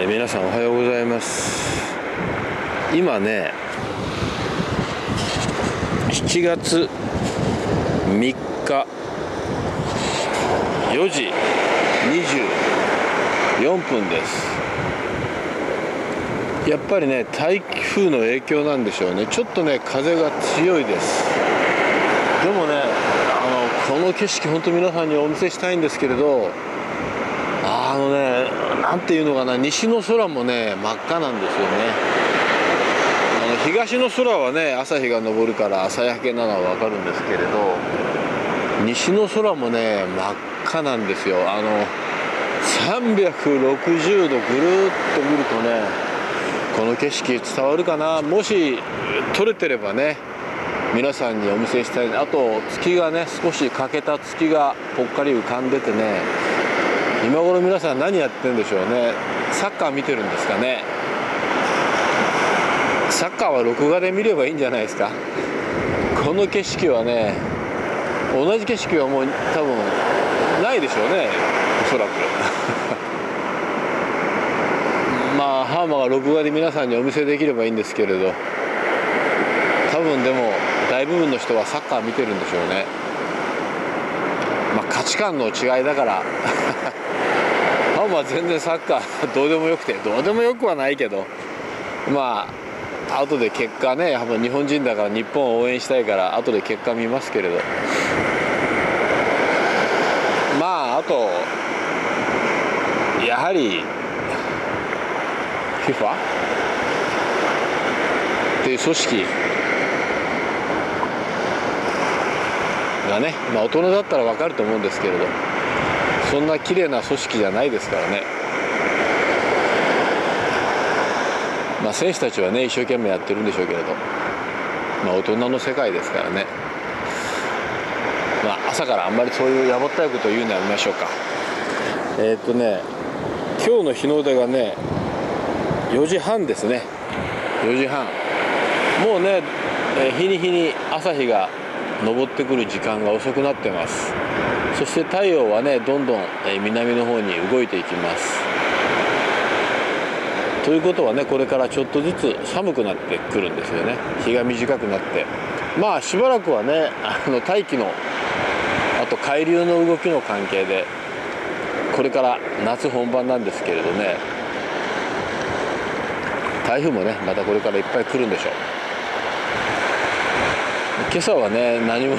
えー、皆さんおはようございます。今ね7月3日4時24分です。やっぱりね台風の影響なんでしょうね。ちょっとね風が強いです。でもねあのこの景色本当皆さんにお見せしたいんですけれど何ていうのかな西の空もね真っ赤なんですよね。あの東の空はね朝日が昇るから朝焼けなのは分かるんですけれど西の空もね真っ赤なんですよ。あの360度ぐるっと見るとねこの景色伝わるかな？もし撮れてればね皆さんにお見せしたい。あと月がね少し欠けた月がぽっかり浮かんでてね今頃皆さん何やってるんでしょうね。サッカー見てるんですかね。サッカーは録画で見ればいいんじゃないですか。この景色はね同じ景色はもう多分ないでしょうね。おそらく。まあハーマが録画で皆さんにお見せできればいいんですけれど。多分でも大部分の人はサッカー見てるんでしょうね。まあ価値観の違いだから。ハーマは全然サッカーどうでもよくてどうでもよくはないけどまあ後で結果ねやっぱ日本人だから日本を応援したいから後で結果見ますけれど。まああとやはり FIFA っていう組織がね、まあ、大人だったら分かると思うんですけれど。そんな綺麗な組織じゃないですからね。まあ選手たちはね一生懸命やってるんでしょうけれど。まあ大人の世界ですからね。まあ朝からあんまりそういうやぼったいことを言うのやめましょうか。えー、っとね今日の日の出がね4時半ですね。4時半。もうね、え日に日に朝日が昇ってくる時間が遅くなってますそして太陽はねどんどん、南の方に動いていきます。ということはねこれからちょっとずつ寒くなってくるんですよね。日が短くなって。まあしばらくはねあの大気のあと海流の動きの関係でこれから夏本番なんですけれどね。台風もねまたこれからいっぱい来るんでしょう。今朝はね何も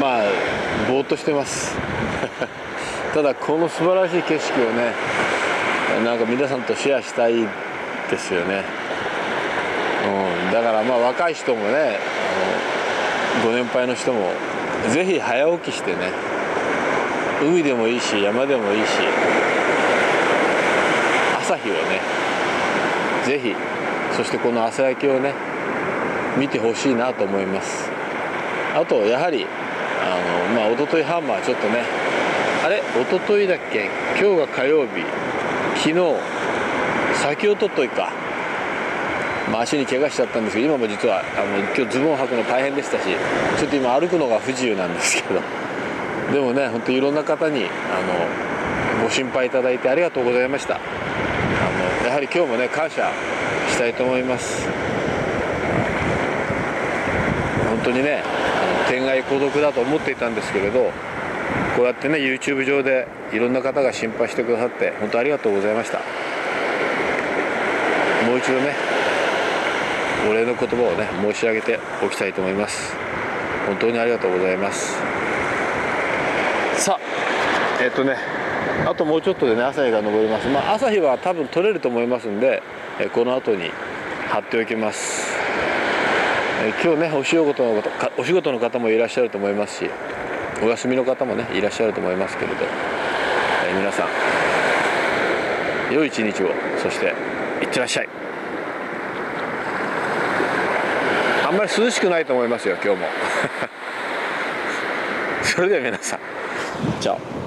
まあぼーっとしてます。ただこの素晴らしい景色をねなんか皆さんとシェアしたいですよね、うん、だからまあ若い人もねご年配の人もぜひ早起きしてね海でもいいし山でもいいし朝日をねぜひそしてこの朝焼けをね見てほしいなと思います。あとやはりまあ一昨日ハンマーちょっとね。あれ？一昨日だっけ？今日が火曜日。昨日。先おとといか、まあ、足に怪我しちゃったんですけど今も実はあの今日ズボン履くの大変でしたしちょっと今歩くのが不自由なんですけど。でもね本当いろんな方にあのご心配いただいてありがとうございました。あのやはり今日もね感謝したいと思います。本当にね。天外孤独だと思っていたんですけれどこうやってね YouTube 上でいろんな方が心配してくださって本当ありがとうございました。もう一度ねお礼の言葉をね申し上げておきたいと思います。本当にありがとうございます。さあえっ、とねあともうちょっとでね朝日が昇ります。まあ朝日は多分取れると思いますんでこの後に貼っておきます。え今日ねお仕事の方お仕事の方もいらっしゃると思いますしお休みの方もねいらっしゃると思いますけれどえ皆さん良い一日をそしていってらっしゃい。あんまり涼しくないと思いますよ今日も。それでは皆さんじゃあ。